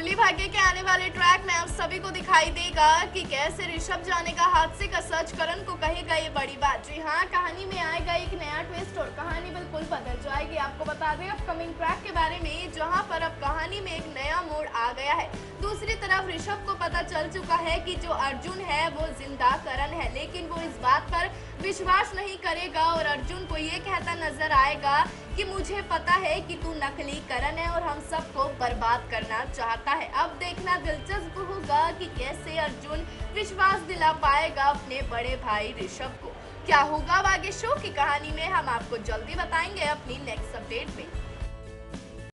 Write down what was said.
मिली भाग्य के आने वाले ट्रैक में आप सभी को दिखाई देगा कि कैसे ऋषभ जाने का हादसे का सच करण को कहेगा ये बड़ी बात। जी हाँ कहानी में आएगा एक नया ट्विस्ट और कहानी बिल्कुल बदल जाएगी। आपको बता दें अपकमिंग ट्रैक के बारे में, जहाँ पर अब कहानी में एक नया मोड़ आ गया है। दूसरी तरफ़ ऋषभ को पता चल चुका है कि जो अर्जुन है, वो ज़िंदा करण है। लेकिन वो इस बात पर विश्वास नहीं करेगा और अर्जुन को ये कहता नज़र आएगा कि मुझे पता है कि तू नकली करण है और हम सबको बर्बाद करना चाहता है। अब देखना दिलचस्प होगा कि कैसे अर्जुन विश्वास दिला पाएगा अपने बड़े भाई ऋषभ को। क्या होगा आगे शो की कहानी में हम आपको जल्दी बताएँगे अपनी नेक्स्ट अपडेट में।